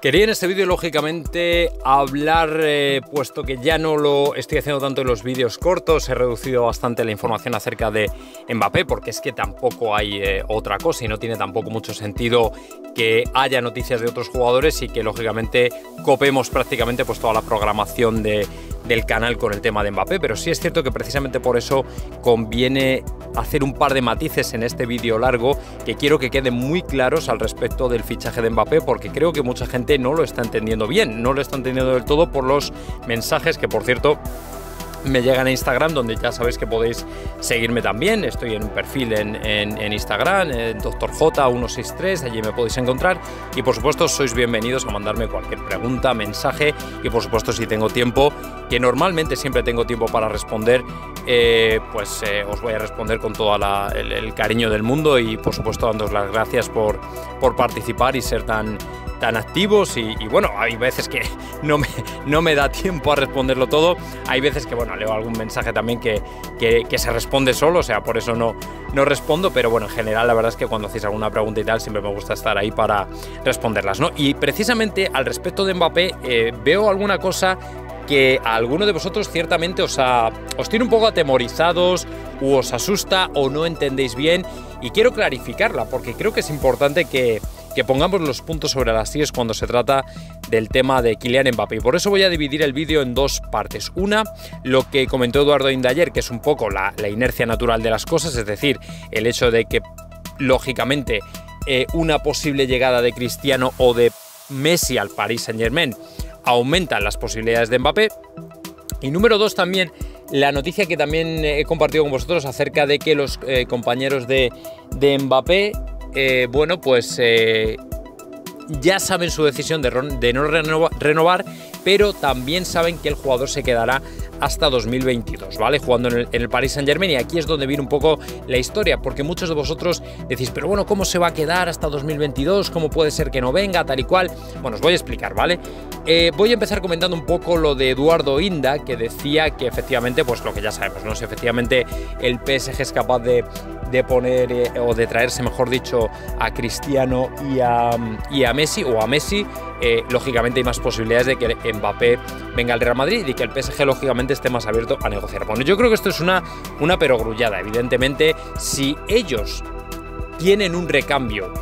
Quería en este vídeo, lógicamente, hablar, eh, puesto que ya no lo estoy haciendo tanto en los vídeos cortos, he reducido bastante la información acerca de Mbappé, porque es que tampoco hay eh, otra cosa y no tiene tampoco mucho sentido que haya noticias de otros jugadores y que, lógicamente, copemos prácticamente pues, toda la programación de, del canal con el tema de Mbappé, pero sí es cierto que precisamente por eso conviene hacer un par de matices en este vídeo largo que quiero que queden muy claros al respecto del fichaje de Mbappé, porque creo que mucha gente no lo está entendiendo bien, no lo está entendiendo del todo por los mensajes que, por cierto, me llegan a Instagram, donde ya sabéis que podéis seguirme también. Estoy en un perfil en, en, Instagram, en DrJ163, allí me podéis encontrar. Y por supuesto, sois bienvenidos a mandarme cualquier pregunta, mensaje. Y por supuesto, si tengo tiempo, que normalmente siempre tengo tiempo para responder, eh, pues eh, os voy a responder con todo el, el, cariño del mundo. Y por supuesto, dándos las gracias por, por participar y ser tan tan activos y, bueno, hay veces que no me, no me da tiempo a responderlo todo, hay veces que bueno, leo algún mensaje también que, que, se responde solo, o sea, por eso no, no respondo, pero bueno, en general la verdad es que cuando hacéis alguna pregunta y tal, siempre me gusta estar ahí para responderlas, ¿no? Y precisamente al respecto de Mbappé, eh, veo alguna cosa que a alguno de vosotros ciertamente os, ha, os tiene un poco atemorizados, o os asusta o no entendéis bien, y quiero clarificarla, porque creo que es importante que, que pongamos los puntos sobre las sillas cuando se trata del tema de Kylian Mbappé. Y por eso voy a dividir el vídeo en dos partes. Una, lo que comentó Eduardo Indayer, que es un poco la, inercia natural de las cosas, es decir, el hecho de que, lógicamente, eh, una posible llegada de Cristiano o de Messi al Paris Saint Germain aumentan las posibilidades de Mbappé. Y número dos también, la noticia que también he compartido con vosotros acerca de que los eh, compañeros de, de Mbappé eh, bueno, pues eh, ya saben su decisión de, no renovar, pero también saben que el jugador se quedará hasta 2022, ¿vale? Jugando en el, Paris Saint Germain y aquí es donde viene un poco la historia, porque muchos de vosotros decís, pero bueno, ¿cómo se va a quedar hasta 2022? ¿Cómo puede ser que no venga? Tal y cual. Bueno, os voy a explicar, ¿vale? Eh, voy a empezar comentando un poco lo de Eduardo Inda, que decía que efectivamente, pues lo que ya sabemos, ¿no? Si efectivamente el PSG es capaz de, poner, eh, o de traerse, mejor dicho, a Cristiano y a, y a Messi, o a Messi, eh, lógicamente hay más posibilidades de que Mbappé venga al Real Madrid y que el PSG, lógicamente, esté más abierto a negociar. Bueno, yo creo que esto es una, una perogrullada. Evidentemente, si ellos tienen un recambio,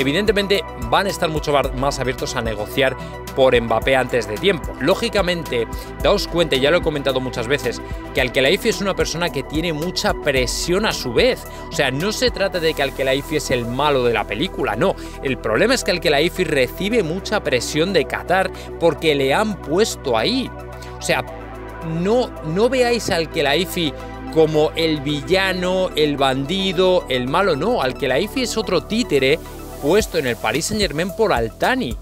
evidentemente van a estar mucho más abiertos a negociar por Mbappé antes de tiempo. Lógicamente, daos cuenta, ya lo he comentado muchas veces, que Alkelaifi es una persona que tiene mucha presión a su vez. O sea, no se trata de que Alkelaifi es el malo de la película, no. El problema es que Alkelaifi recibe mucha presión de Qatar porque le han puesto ahí. O sea, no, no veáis al Kelaifi como el villano, el bandido, el malo, no, al Kelaifi es otro títere puesto en el Paris Saint Germain por Altani.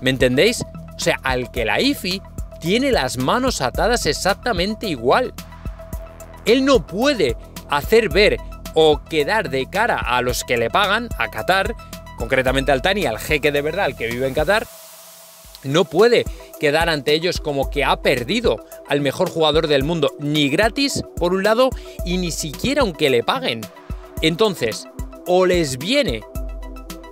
¿Me entendéis? O sea, al Kelaifi tiene las manos atadas exactamente igual. Él no puede hacer ver o quedar de cara a los que le pagan, a Qatar, concretamente al Tani, al jeque de verdad, al que vive en Qatar, no puede quedar ante ellos como que ha perdido al mejor jugador del mundo, ni gratis, por un lado, y ni siquiera aunque le paguen. Entonces, o les viene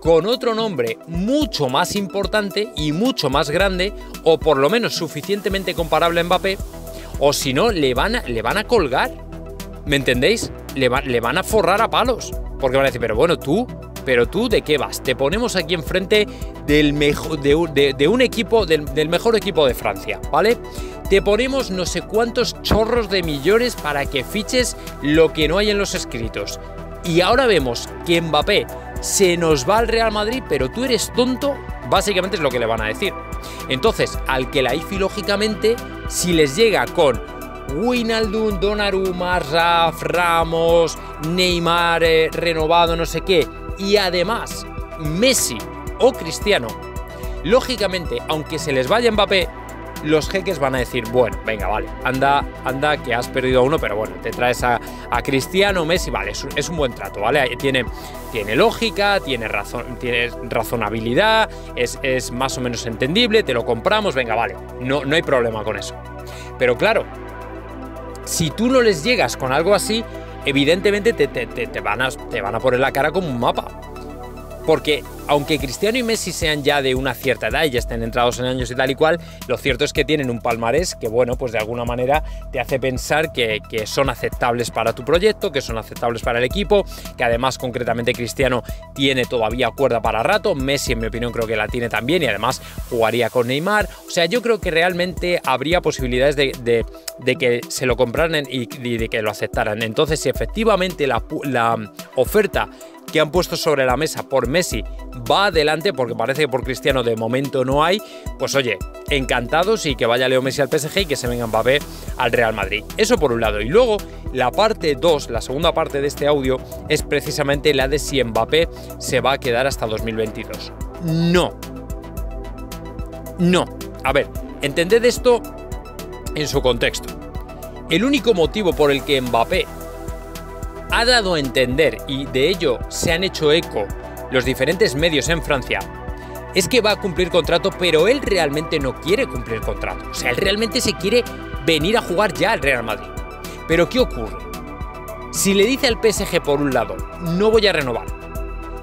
con otro nombre mucho más importante y mucho más grande, o por lo menos suficientemente comparable a Mbappé, o si no, le van a, colgar. ¿Me entendéis? Le, van a forrar a palos. Porque van a decir, pero bueno, tú pero tú de qué vas? Te ponemos aquí enfrente de, un equipo, del, del, mejor equipo de Francia, ¿vale? Te ponemos no sé cuántos chorros de millones para que fiches lo que no hay en los escritos. Y ahora vemos que Mbappé se nos va al Real Madrid, pero tú eres tonto, básicamente es lo que le van a decir. Entonces, al que la IFI, lógicamente, si les llega con Winaldun, Donnarumma, Raf, Ramos, Neymar eh, renovado, no sé qué, y además Messi o Cristiano, lógicamente, aunque se les vaya Mbappé, los jeques van a decir, bueno, venga, vale, anda, anda, que has perdido uno, pero bueno, te traes a, Cristiano, Messi, vale, es, un buen trato, ¿vale? Tiene, tiene lógica, tiene, razón, tiene razonabilidad, es, es, más o menos entendible, te lo compramos, venga, vale, no, no hay problema con eso. Pero claro, si tú no les llegas con algo así, evidentemente te, van a, te van a poner la cara como un mapa. Porque aunque Cristiano y Messi sean ya de una cierta edad y ya estén entrados en años y tal y cual, lo cierto es que tienen un palmarés que, bueno, pues de alguna manera te hace pensar que, son aceptables para tu proyecto, que son aceptables para el equipo, que además concretamente Cristiano tiene todavía cuerda para rato, Messi en mi opinión creo que la tiene también y además jugaría con Neymar, o sea, yo creo que realmente habría posibilidades de, que se lo compraran y, de que lo aceptaran. Entonces, si efectivamente la, la oferta que han puesto sobre la mesa por Messi va adelante, porque parece que por Cristiano de momento no hay, pues oye, encantados y que vaya Leo Messi al PSG y que se venga Mbappé al Real Madrid. Eso por un lado. Y luego, la parte 2, la segunda parte de este audio, es precisamente la de si Mbappé se va a quedar hasta 2022. No. No. A ver, entended esto en su contexto. El único motivo por el que Mbappé ha dado a entender, y de ello se han hecho eco los diferentes medios en Francia, es que va a cumplir contrato, pero él realmente no quiere cumplir contrato. O sea, él realmente se quiere venir a jugar ya al Real Madrid. Pero ¿qué ocurre? Si le dice al PSG por un lado, no voy a renovar,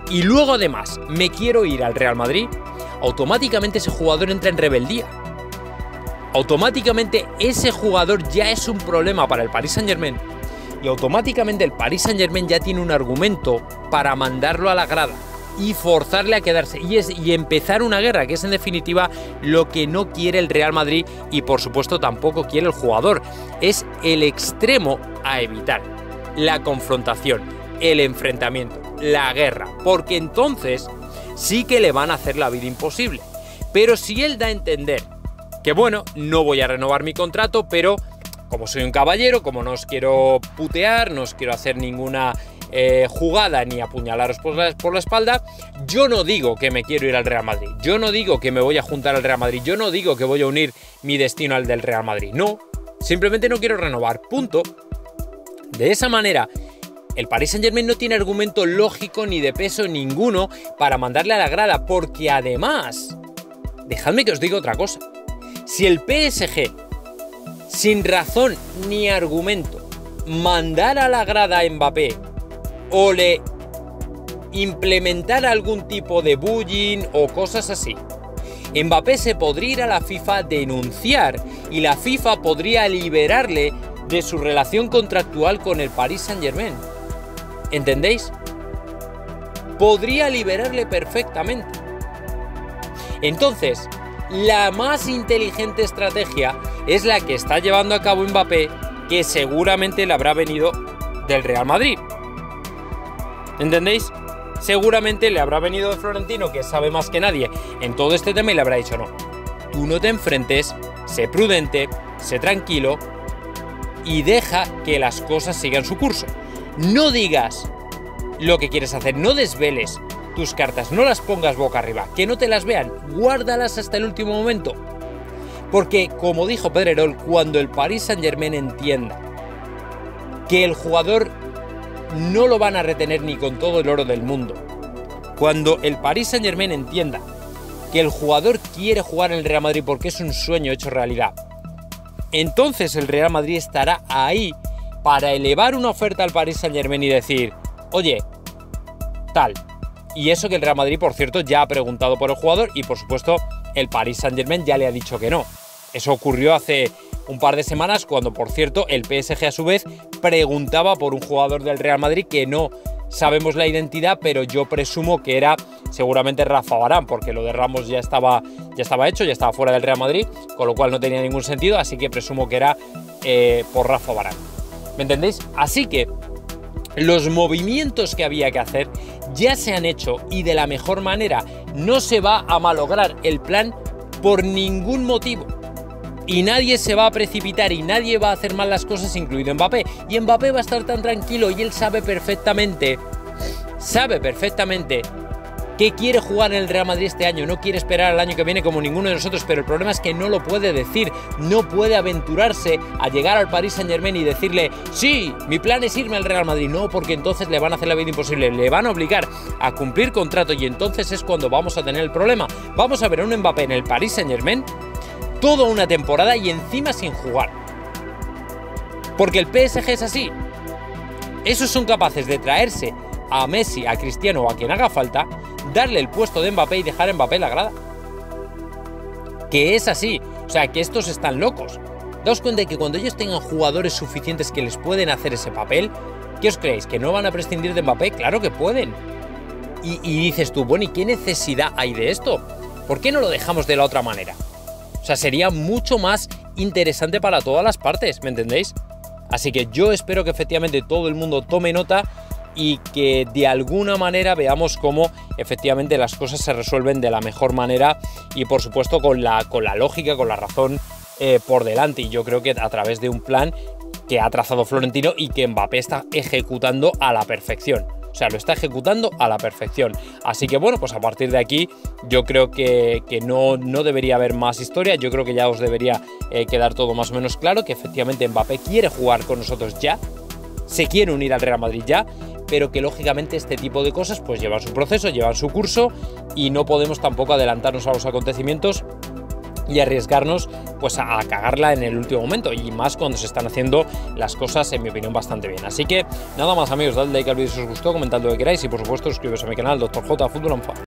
y luego además me quiero ir al Real Madrid, automáticamente ese jugador entra en rebeldía. Automáticamente ese jugador ya es un problema para el Paris Saint Germain y automáticamente el Paris Saint Germain ya tiene un argumento para mandarlo a la grada y forzarle a quedarse y, es, y empezar una guerra, que es en definitiva lo que no quiere el Real Madrid y por supuesto tampoco quiere el jugador. Es el extremo a evitar, la confrontación, el enfrentamiento, la guerra, porque entonces sí que le van a hacer la vida imposible. Pero si él da a entender que bueno, no voy a renovar mi contrato, pero como soy un caballero, como no os quiero putear, no os quiero hacer ninguna eh, jugada ni apuñalaros por la, por la, espalda, yo no digo que me quiero ir al Real Madrid, yo no digo que me voy a juntar al Real Madrid, yo no digo que voy a unir mi destino al del Real Madrid, no, simplemente no quiero renovar, punto. De esa manera, el Paris Saint Germain no tiene argumento lógico ni de peso ninguno para mandarle a la grada, porque además, dejadme que os diga otra cosa, si el PSG sin razón ni argumento, mandar a la grada a Mbappé o le implementar algún tipo de bullying o cosas así. Mbappé se podría ir a la FIFA denunciar y la FIFA podría liberarle de su relación contractual con el Paris Saint Germain. ¿Entendéis? Podría liberarle perfectamente. Entonces, la más inteligente estrategia es la que está llevando a cabo Mbappé, que seguramente le habrá venido del Real Madrid. ¿Entendéis? Seguramente le habrá venido de Florentino, que sabe más que nadie en todo este tema, y le habrá dicho no. Tú no te enfrentes, sé prudente, sé tranquilo y deja que las cosas sigan su curso. No digas lo que quieres hacer, no desveles tus cartas, no las pongas boca arriba, que no te las vean, guárdalas hasta el último momento. Porque, como dijo Pedrerol, cuando el Paris Saint Germain entienda que el jugador no lo van a retener ni con todo el oro del mundo, cuando el Paris Saint Germain entienda que el jugador quiere jugar en el Real Madrid porque es un sueño hecho realidad, entonces el Real Madrid estará ahí para elevar una oferta al Paris Saint Germain y decir, oye, tal, y eso que el Real Madrid, por cierto, ya ha preguntado por el jugador y por supuesto el Paris Saint Germain ya le ha dicho que no. Eso ocurrió hace un par de semanas cuando, por cierto, el PSG a su vez preguntaba por un jugador del Real Madrid que no sabemos la identidad, pero yo presumo que era seguramente Rafa Barán, porque lo de Ramos ya estaba, ya estaba hecho, ya estaba fuera del Real Madrid, con lo cual no tenía ningún sentido, así que presumo que era eh, por Rafa Barán. ¿Me entendéis? Así que los movimientos que había que hacer ya se han hecho y de la mejor manera. No se va a malograr el plan por ningún motivo. Y nadie se va a precipitar y nadie va a hacer mal las cosas, incluido Mbappé. Y Mbappé va a estar tan tranquilo y él sabe perfectamente, sabe perfectamente que quiere jugar en el Real Madrid este año, no quiere esperar al año que viene como ninguno de nosotros, pero el problema es que no lo puede decir, no puede aventurarse a llegar al Paris Saint Germain y decirle, sí, mi plan es irme al Real Madrid, no, porque entonces le van a hacer la vida imposible, le van a obligar a cumplir contrato y entonces es cuando vamos a tener el problema. Vamos a ver a un Mbappé en el Paris Saint Germain toda una temporada y encima sin jugar. Porque el PSG es así. Esos son capaces de traerse a Messi, a Cristiano o a quien haga falta, darle el puesto de Mbappé y dejar a Mbappé la grada. Que es así, o sea, que estos están locos. Daos cuenta de que cuando ellos tengan jugadores suficientes que les pueden hacer ese papel, ¿qué os creéis? ¿Que no van a prescindir de Mbappé? Claro que pueden. Y, y dices tú, bueno, ¿y qué necesidad hay de esto? ¿Por qué no lo dejamos de la otra manera? O sea, sería mucho más interesante para todas las partes, ¿me entendéis? Así que yo espero que efectivamente todo el mundo tome nota y que de alguna manera veamos cómo efectivamente las cosas se resuelven de la mejor manera y por supuesto con la, con la lógica, con la razón eh, por delante. Y yo creo que a través de un plan que ha trazado Florentino y que Mbappé está ejecutando a la perfección. O sea, lo está ejecutando a la perfección. Así que bueno, pues a partir de aquí yo creo que, no, no, debería haber más historia. Yo creo que ya os debería eh, quedar todo más o menos claro que efectivamente Mbappé quiere jugar con nosotros ya. Se quiere unir al Real Madrid ya pero que lógicamente este tipo de cosas pues llevan su proceso, llevan su curso y no podemos tampoco adelantarnos a los acontecimientos y arriesgarnos pues a, cagarla en el último momento y más cuando se están haciendo las cosas en mi opinión bastante bien. Así que nada más amigos, dadle like al vídeo si os gustó, comentad lo que queráis y por supuesto suscribiros a mi canal Dr. J Fútbol